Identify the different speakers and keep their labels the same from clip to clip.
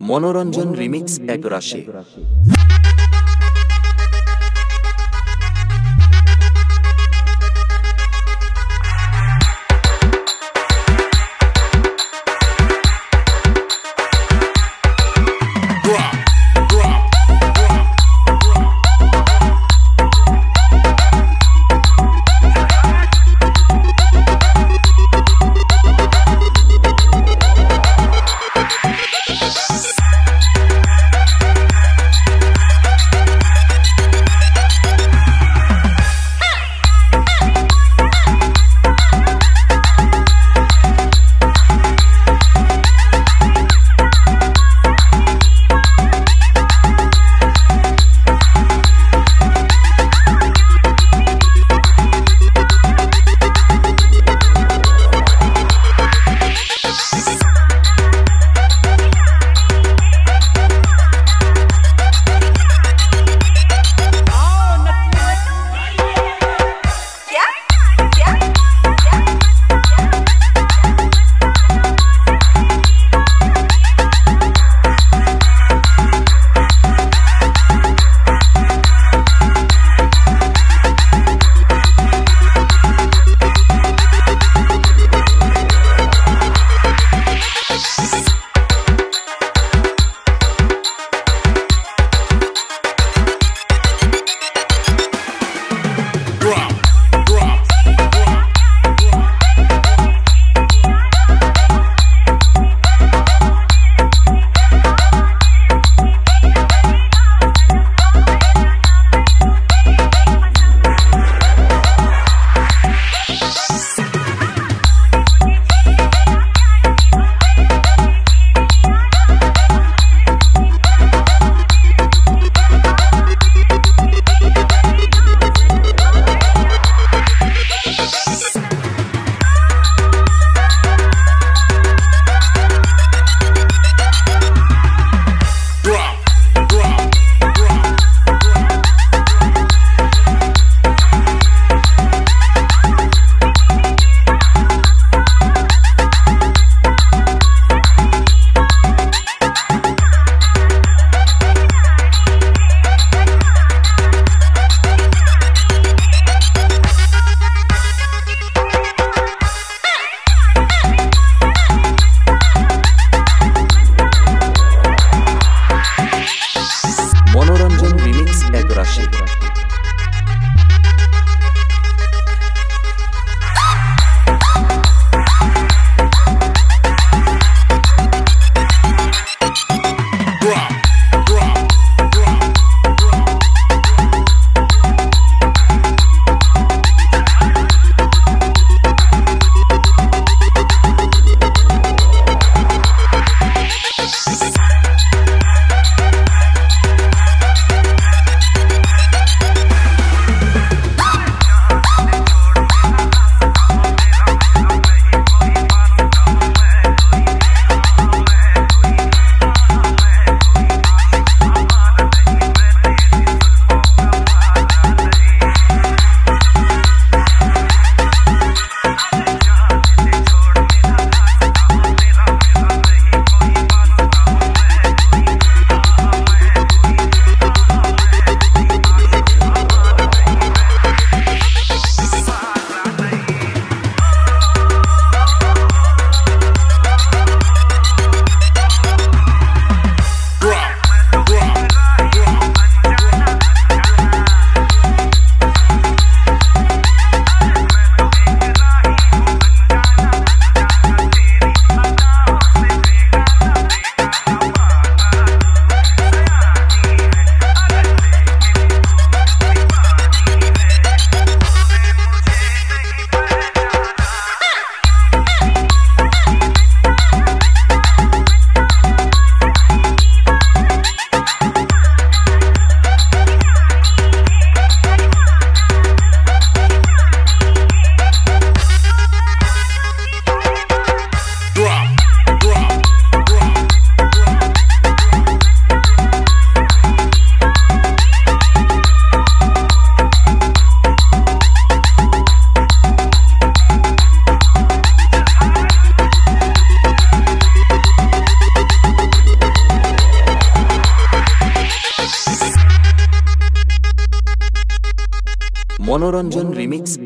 Speaker 1: মনোরঞ্জন remix এক রাশি।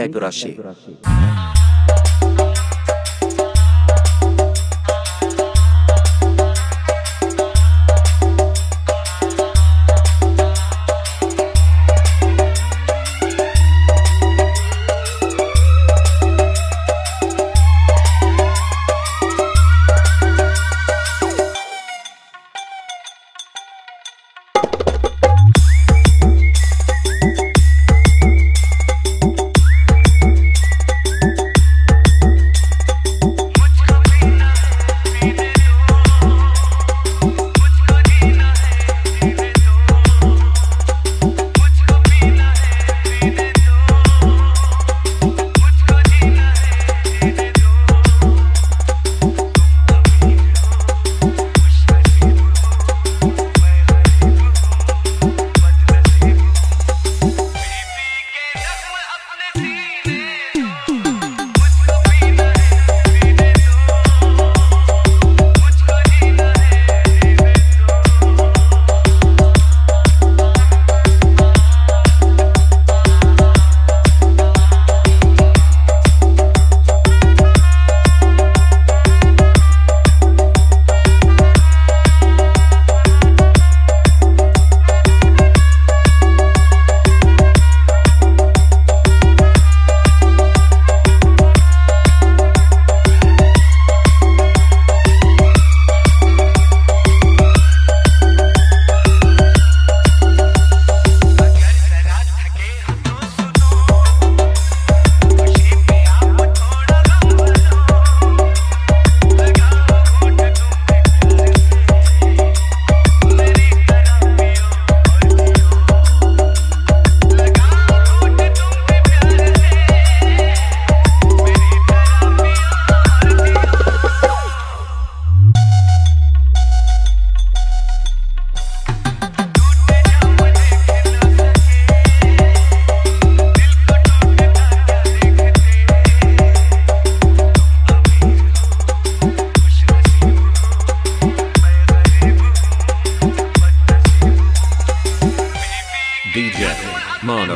Speaker 1: একুরাশি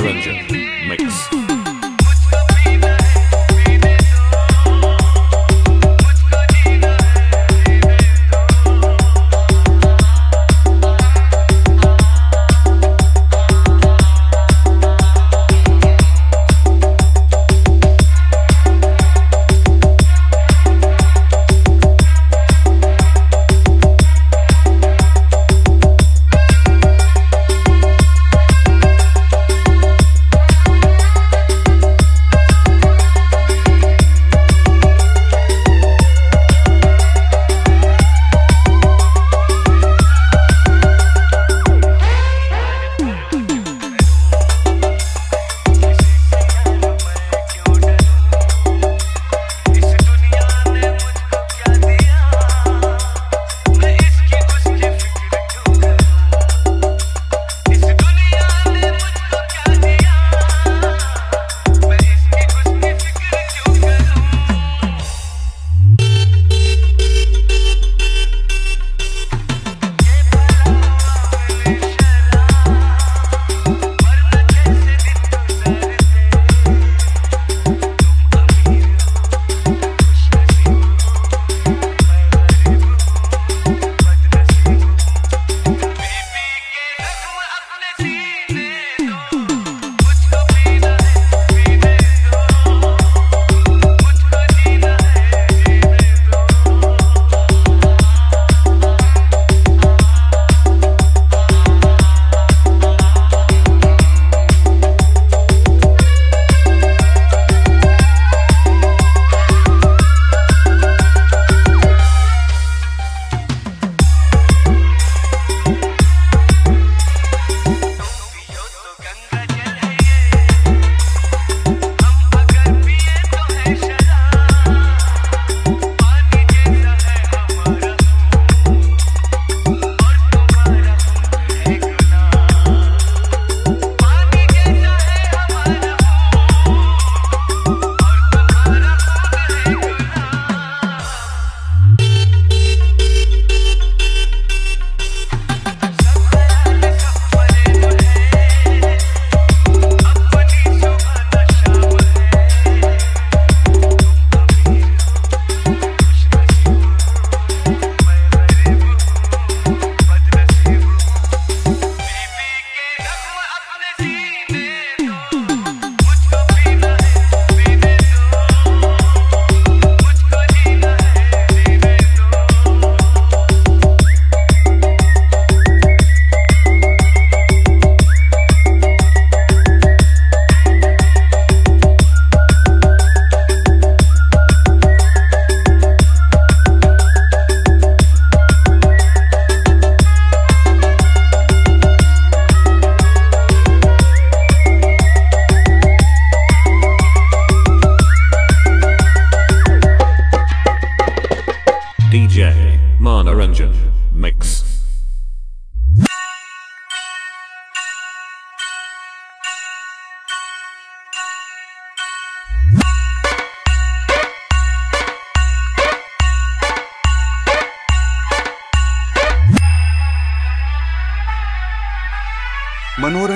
Speaker 2: Ranger.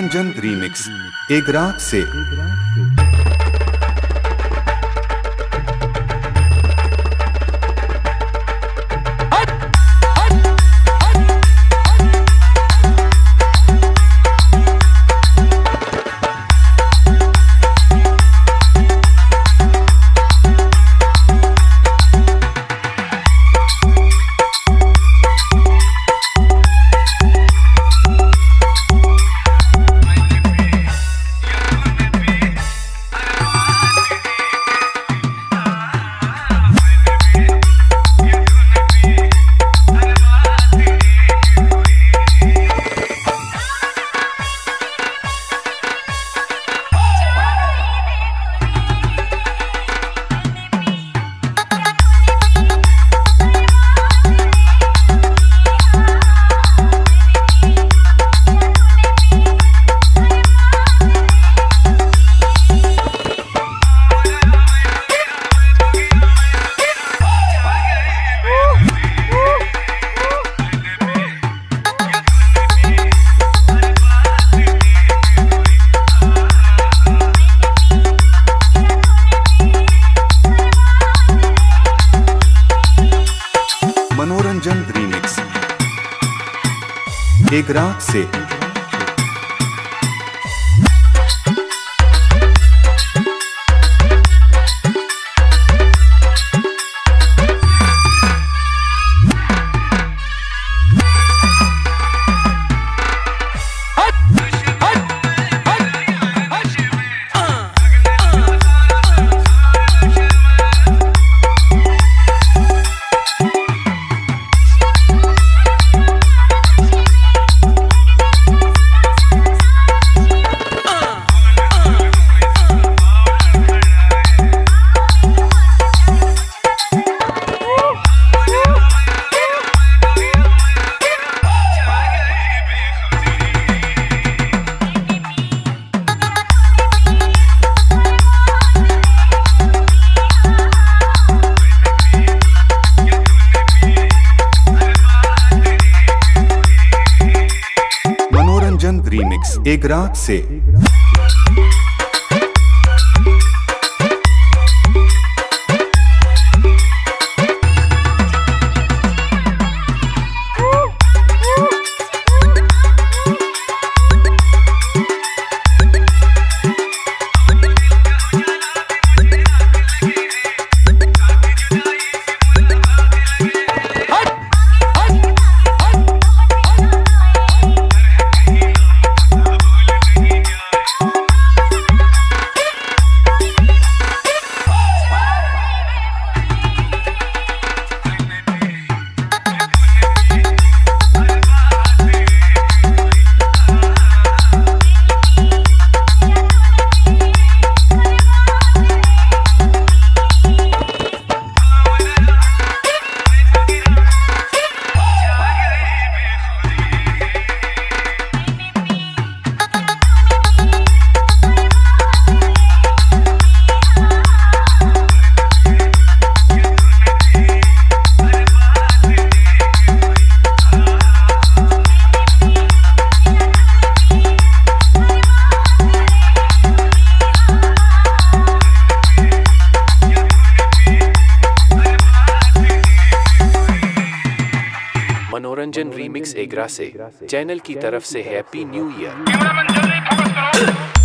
Speaker 1: मनोरंजन रीमिक्स एक रात से। एक रात से एक रात से
Speaker 3: एग्रा से चैनल की तरफ़ से happy new year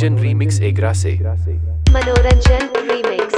Speaker 3: Manoranjan remix Agra से
Speaker 4: मनोरंजन रीमिक्स